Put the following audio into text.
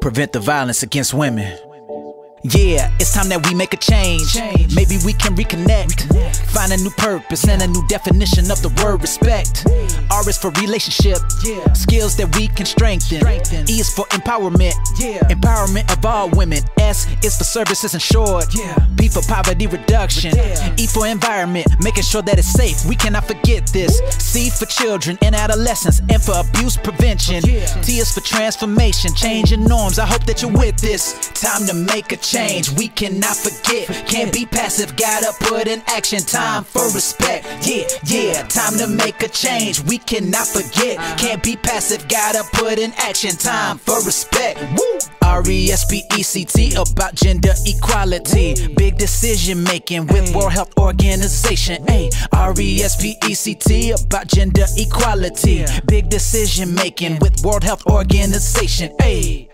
prevent the violence against women. Yeah, it's time that we make a change. Maybe we can reconnect. Find a new purpose and a new definition of the word respect. R is for relationship. Yeah. Skills that we can strengthen. Strengthen. E is for empowerment. Yeah. Empowerment of all women. S is for services short. Yeah. P for poverty reduction. Yeah. E for environment, making sure that it's safe. We cannot forget this. C for children and adolescents. and for abuse prevention. Yeah. T is for transformation, changing norms. I hope that you're with this. Time to make a change. We cannot forget. Can't be passive, gotta put in action. Time for respect. Yeah, yeah. Time to make a change. We cannot forget. Uh-huh. Can't be passive, gotta put in action. Time uh-huh. for respect. Woo! R E S P E C T about gender equality. Big decision making with World Health Organization. Hey, R E S P E C T about gender equality. Big decision making with World Health Organization. Hey.